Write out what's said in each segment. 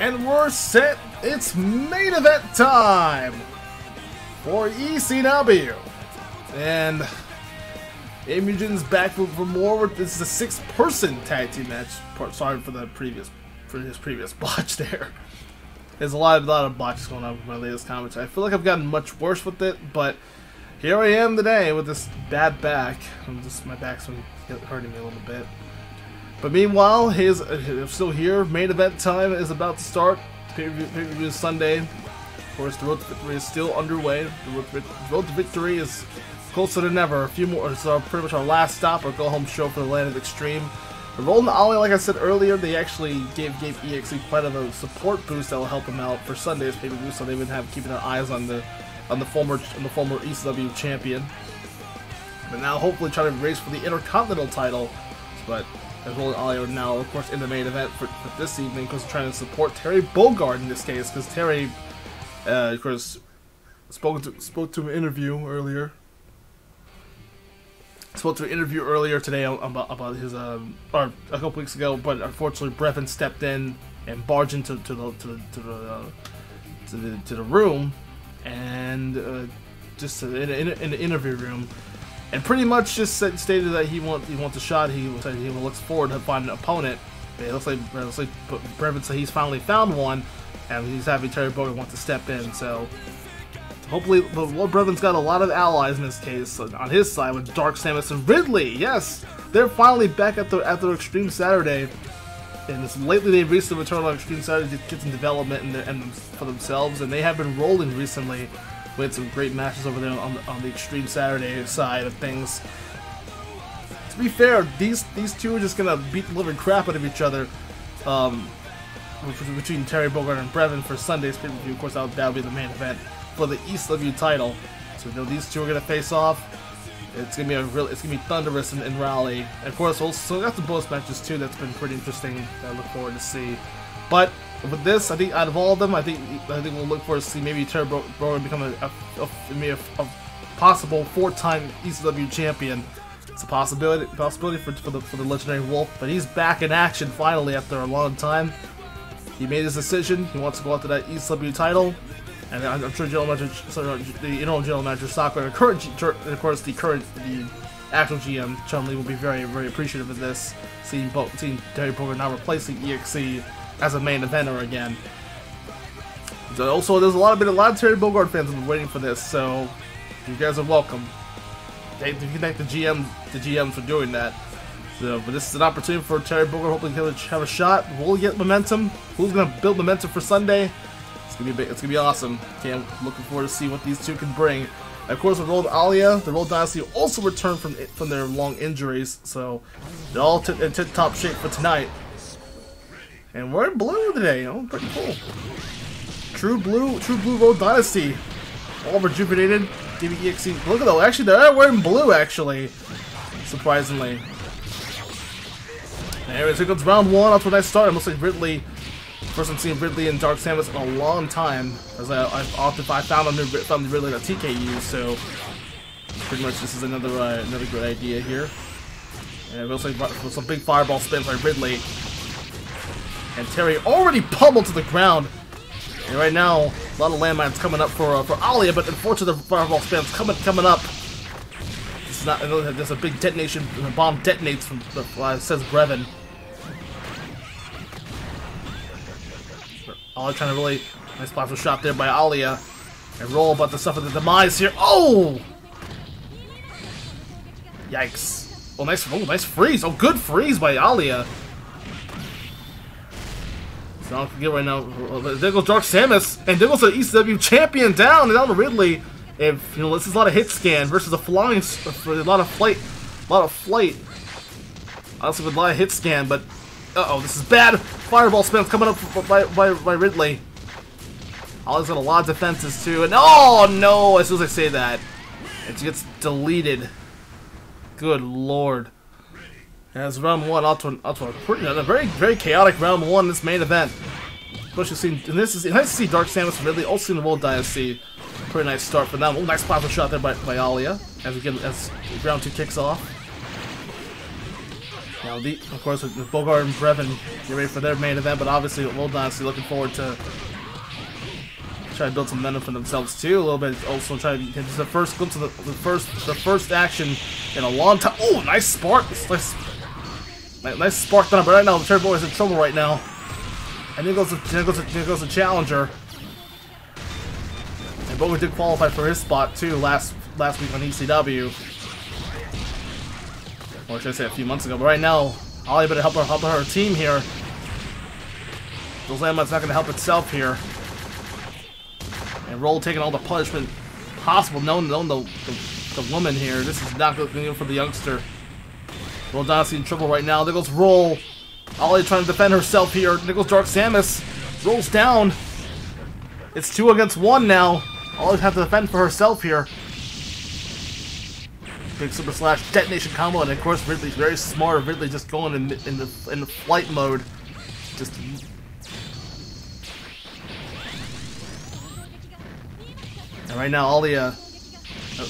And we're set. It's main event time for ECW. And Imogen's back for, more. This is a six-person tag team match. Sorry for the previous for his previous botch there. There's a lot, a lot of botches going on with my latest comments. I feel like I've gotten much worse with it, but here I am today with this bad back. I'm just my back's been hurting me a little bit. But meanwhile, he's uh, still here. Main event time is about to start. Pay-per-view Sunday. Of course, the road to victory is still underway. The road, to victory is closer than ever. A few more. Our, pretty much our last stop, our go-home show for the Land of Extreme. The Rolling Ollie, like I said earlier, they actually gave gave EXE quite of a support boost that will help them out for Sunday's pay-per-view, so they've been have keeping their eyes on the on the former on the former ECW champion. But now hopefully trying to race for the Intercontinental title. But as well as Ollie now, of course, in the main event for, for this evening, because trying to support Terry Bogard in this case, because Terry, uh, of course, spoke to spoke to an interview earlier. Spoke to an interview earlier today about about his um, or a couple weeks ago, but unfortunately Brevon stepped in and barged into to the to the to the, uh, to the, to the room and uh, just in, in, in the interview room and pretty much just said, stated that he wants he wants a shot. He said he looks forward to finding an opponent. It looks like it looks like Brevon said he's finally found one, and he's happy Terry Bogard wants to step in. So hopefully, but Brevon's got a lot of allies in this case on his side with Dark Samus and Ridley. Yes, they're finally back at the at the Extreme Saturday. And this, lately they've recently returned on Extreme Saturday to get some development the, and for themselves, and they have been rolling recently we had some great matches over there on the, on the Extreme Saturday side of things. To be fair, these these two are just gonna beat the living crap out of each other. Um, between Terry Bogard and Brevon for Sunday's pay-per-view. Of course, that would be the main event for the ECW title. So you know these two are gonna face off. It's gonna be a real, it's gonna be thunderous in Raleigh. And of course, we'll still got the bonus matches too. That's been pretty interesting. I look forward to see. But with this, I think out of all of them, I think I think we'll look for to see maybe Terry Bogard become a, a, a, a, possible four-time ECW champion. It's a possibility possibility for, for the for the legendary Wolf, but he's back in action finally after a long time. He made his decision. He wants to go after that ECW title, and I'm sure General Manager, sorry, the interim General Manager Sakura, and, current, and of course the current the actual GM Chun Li will be very very appreciative of this, seeing seeing Terry Bogard now replacing EXE as a main eventer again. Also, there's a lot of been a lot of Terry Bogard fans have been waiting for this, so you guys are welcome. Thank, thank the GM, the GMs for doing that. So, but this is an opportunity for Terry Bogard hopefully he'll have a shot. We'll get momentum? Who's gonna build momentum for Sunday? It's gonna be it's gonna be awesome. Okay, I'm looking forward to see what these two can bring. And of course, with Road Alia, the Roll Dynasty also returned from from their long injuries, so they're all in tip-top shape for tonight. And we're in blue today. Oh, pretty cool. True blue, true blue Roll Dynasty. All rejuvenated. DBEXE. Look at that. Actually, they're wearing blue, actually. Surprisingly. Anyways, here comes round one. That's when I start. It looks like Ridley. First I'm seeing Ridley and Dark Samus in a long time. As I, I've often I found a new found Ridley that TK used, so pretty much this is another uh, another good idea here. And it looks like some big fireball spins by Ridley. And Terry already pummeled to the ground. And right now, a lot of landmines coming up for uh, for Alia, but unfortunately the fireball spam's coming coming up. Is not. There's a big detonation. The bomb detonates from the uh, says Brevon. Alia trying to really nice plasma shot there by Alia. And roll about the stuff of the demise here. Oh! Yikes. Oh, nice, oh, nice freeze. Oh, good freeze by Alia. So I don't forget right now. There goes Dark Samus, and there goes the ECW champion down, and down to Ridley. If you know, this is a lot of hit scan versus a flying, a lot of flight, a lot of flight. Honestly, with a lot of hit scan, but uh oh, this is bad. Fireball spam coming up by by, by Ridley. Ollie's got a lot of defenses too, and oh no! As soon as I say that, it gets deleted. Good lord. As round one, Ultra, Ultra, pretty, a very, very chaotic round one in this main event. Especially seeing, and this is nice to see Dark Samus Ridley also in the Roll Dynasty. Pretty nice start for them. Oh, nice plasma shot there by, by Alia as we get as round two kicks off. Now, the, of course, with, Bogard and Brevon get ready for their main event, but obviously, Roll Dynasty looking forward to try to build some momentum for themselves too a little bit. Also, try to get the first glimpse of the, the first the first action in a long time. Oh, nice spark! Nice, nice spark done, but right now the Boy is in trouble right now. And then goes the, goes the, goes the challenger. And Boga did qualify for his spot too last last week on ECW. Or should I say a few months ago? But right now, Ollie better help her help her team here. Those Landmine's not going to help itself here. And Roll taking all the punishment possible, knowing, knowing the, the, the woman here. This is not good for the youngster. Dynasty in trouble right now. Goes Roll. Ollie trying to defend herself here. Goes Dark Samus. Rolls down. It's two against one now. Ollie have to defend for herself here. Big Super Slash detonation combo, and of course Ridley's very smart. Ridley just going in, in the in the flight mode, just And right now, Alia, uh,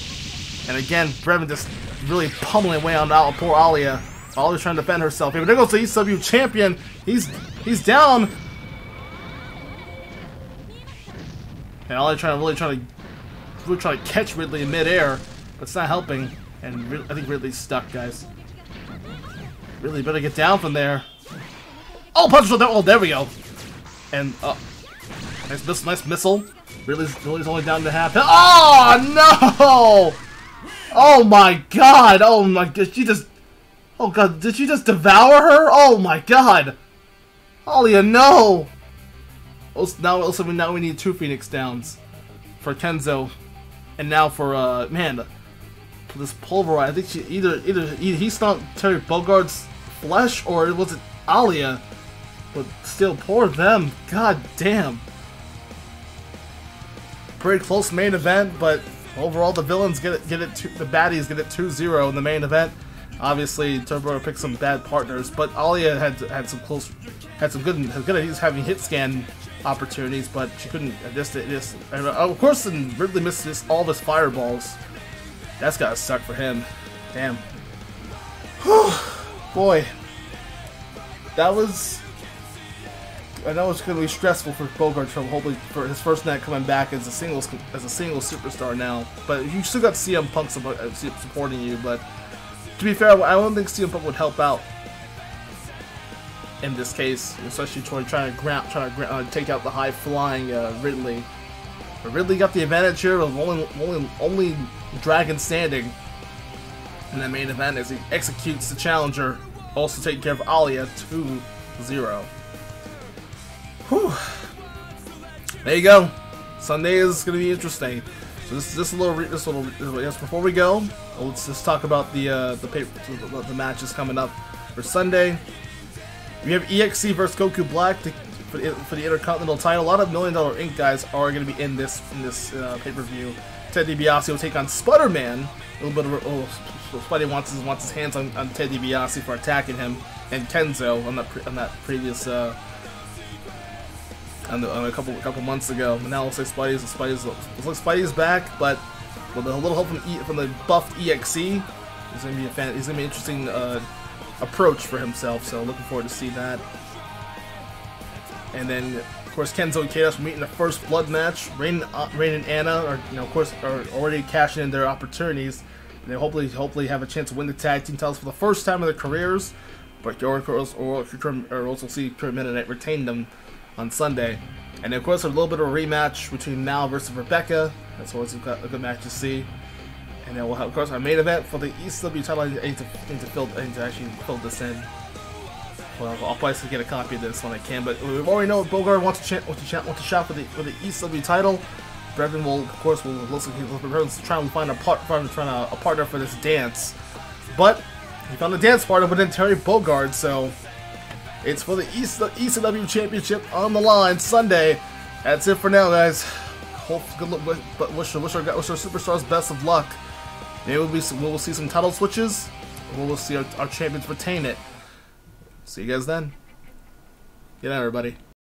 and again, Brevon just really pummeling away on out poor Alia. Alia's trying to defend herself here. But there goes the ECW champion. He's he's down. And Alia trying to really trying to really trying to catch Ridley in midair, but it's not helping. And I think Ridley's stuck, guys. Really better get down from there. Oh, punch! Oh, there we go. And uh, nice, nice, nice missile. Ridley's, Ridley's only down to half. Oh, no! Oh, my God. Oh, my God. She just... Oh, God. Did she just devour her? Oh, my God. Alia, no! Now, also, now we need two Phoenix Downs for Kenzo. And now for, uh, man, this Pulverize. I think she either, either, either he stomped Terry Bogard's flesh or it was it Alia? But still, poor them. God damn pretty close main event, but overall the villains get it, get it, to, the baddies get it 2-0 in the main event. Obviously, Turbo picked some bad partners, but Alia had had some close, had some good, had good at having hit scan opportunities, but she couldn't. Just, just and uh, of course, and Ridley missed this, all his fireballs. That's gotta suck for him. Damn. Boy, that was I know it's going to be stressful for Bogard from hopefully for his first night coming back as a singles as a single superstar now. But you still got CM Punk uh, supporting you. But to be fair, I don't think CM Punk would help out in this case, especially trying to grant, trying to uh, take out the high flying uh, Ridley. But Ridley got the advantage here of only only only dragon standing in the main event as he executes the challenger, also taking care of Alia 2-0. Whew. There you go. Sunday is going to be interesting. So this this little this little yes. Before we go, let's just talk about the uh, the paper the, the matches coming up for Sunday. We have EXC versus Goku Black to, for, the, for the Intercontinental title. A lot of Million Dollar Inc. guys are going to be in this in this uh, pay per view. Ted DiBiase will take on Sputterman. A little bit of oh, Spuddy wants his wants his hands on, on Ted DiBiase for attacking him, and Kenzo on that on that previous. Uh, on, the, on a couple couple months ago. And now it looks like Spidey's Spidey's looks like Spidey's back, but with a little help from e, from the buffed EXE, he's gonna be a fan. He's gonna be an interesting uh, approach for himself. So looking forward to see that. And then of course Kenzo and Chaos meeting the first blood match. Rain, uh, Rain and Anna are you know of course are already cashing in their opportunities. And they hopefully hopefully have a chance to win the tag team titles for the first time in their careers. But York or, or also see Kurt Mennonite retain them on Sunday. And of course, a little bit of a rematch between Mal versus Rebecca. That's always a good match to see. And then we'll have, of course, our main event for the ECW title. I need to, I need to, fill, I need to actually fill this in. Well, I'll probably get a copy of this when I can. But we already know Bogard wants to, wants to, wants to shop for the for the ECW title. Brevon will, of course, will listen. Brevon's trying to find a part, trying to a partner for this dance. But he found a dance partner within Terry Bogard, so it's for the East ECW Championship on the line Sunday. That's it for now, guys. Hope good luck, but wish, wish, our, wish our superstars best of luck. Maybe we'll, be, we'll see some title switches. Or we'll see our, our champions retain it. See you guys then. Good night, everybody.